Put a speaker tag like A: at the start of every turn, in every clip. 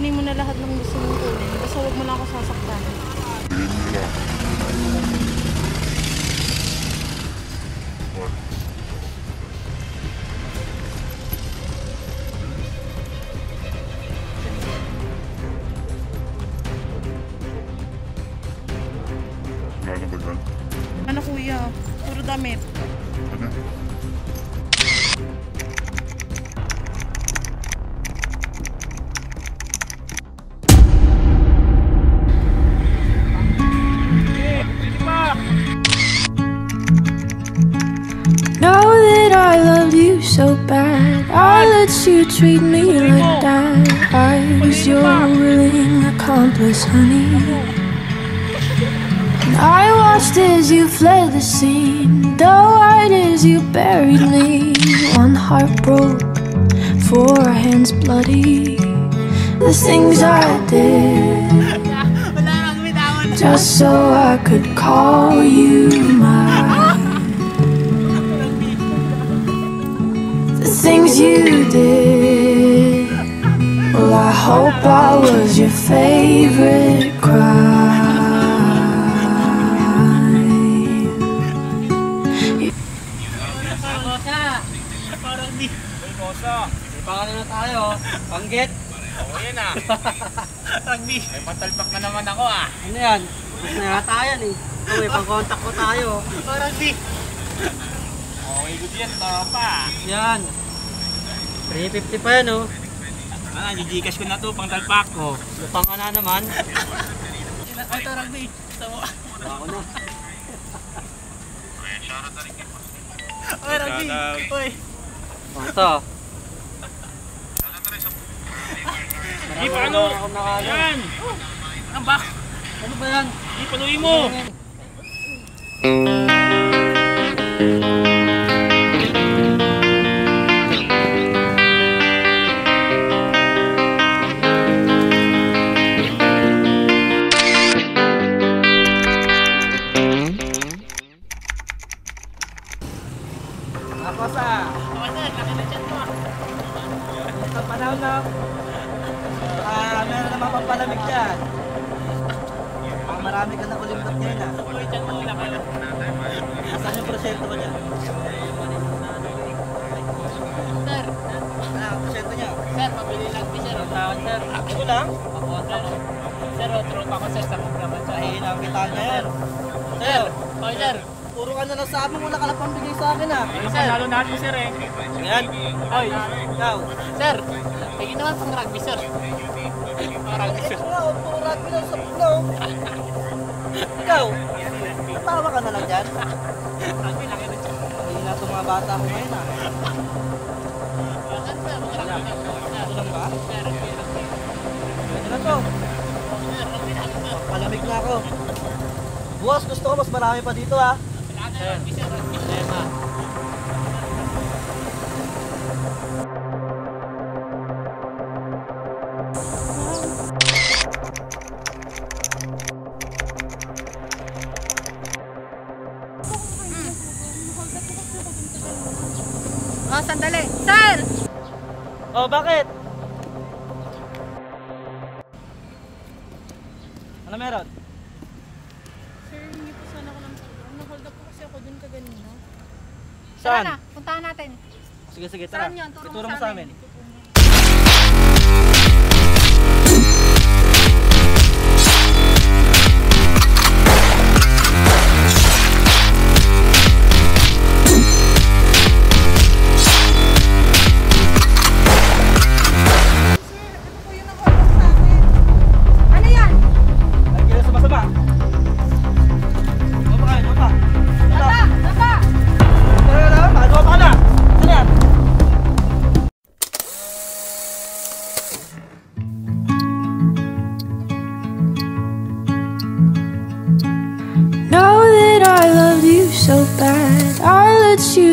A: Kunin mo na lahat ng gusto mong kunin. Basta huwag mo na ako sasaktan. Ano kuya? Puro damit.
B: Ano?
C: So bad. I let you treat me like that. I was your willing accomplice, honey. And I watched as you fled the scene, Though died as you buried me. One heart broke, four hands bloody. The things I did, just so I could call you mine. Things you did. Well, I hope I was your favorite crime.
D: Parang di. Kosa. May pangalan na tayo. Panggit. Oo yan ah. Rugby. May patalpak na naman ako ah. Ano yan? Mas na yata pang-contact ko tayo. Parang di. Okay, good yan. Tapa. Yan. 350 pa yan oh. Ah, gigikas ko na to pang talpak ko. Lupang ka na naman. Ay, ito rugby. Ito mo. Ako na. Ay, rugby. Uy. Ito. Di paano? Yan! Ang bak! Ano ba yan? Di panuwi mo! Ako sa... Ito panahon na Ah, meron naman pampalamig dyan. Ang marami ka na ulimbat ngayon ah. Asan yung porsyento mo dyan?
E: Sir,
D: Ano ang porsyento niya?
E: sir, pabili lang din sir.
D: Ang tawad sir. Ito lang?
E: Ako, sir. Sir, oh, tropa ko sir sa programan sir.
D: Mahina ang kita niya yan. Sir,
E: Oh, sir.
D: Puro ka na lang sabi mo wala ka lang pambigay sa akin ah.
E: Sir.
D: Panalo natin sir eh. Yan.
E: Oy,
D: Ikaw.
E: sir. Tingin naman pang rugby sir. Pang rugby sir.
D: Ito nga, puro rugby lang sa puno. Ikaw. Natawa ka na lang dyan.
E: Rugby lang yun.
D: Mahina itong mga bata ko ngayon ah.
E: Sir, sir, pang rugby lang.
D: Ito lang ba?
E: lang.
D: Pwede na to. Palamig na ako. Boss, gusto ko mas marami pa dito ah.
A: Oh, sandali. Sir!
D: Oh, bakit?
A: Kaganina.
D: Saan?
A: Tara na, puntahan natin.
D: Sige, sige, tara.
A: Saan yun? Turo mo
D: mo
A: sa
D: sa
A: amin.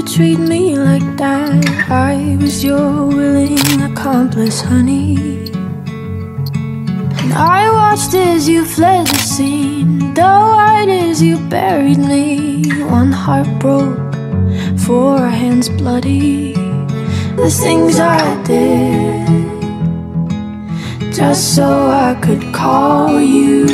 C: Treat me like that. I was your willing accomplice, honey. And I watched as you fled the scene, died as you buried me. One heart broke, four hands bloody. The things I did, just so I could call you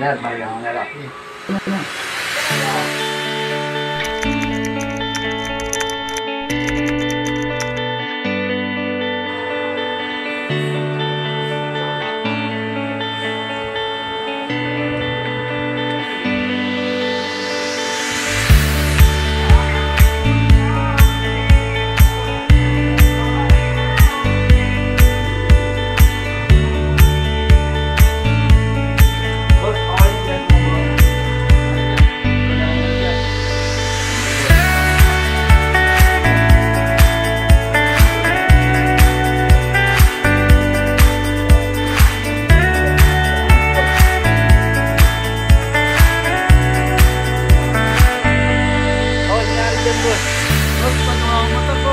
F: Wala, bali ako na lang. along with the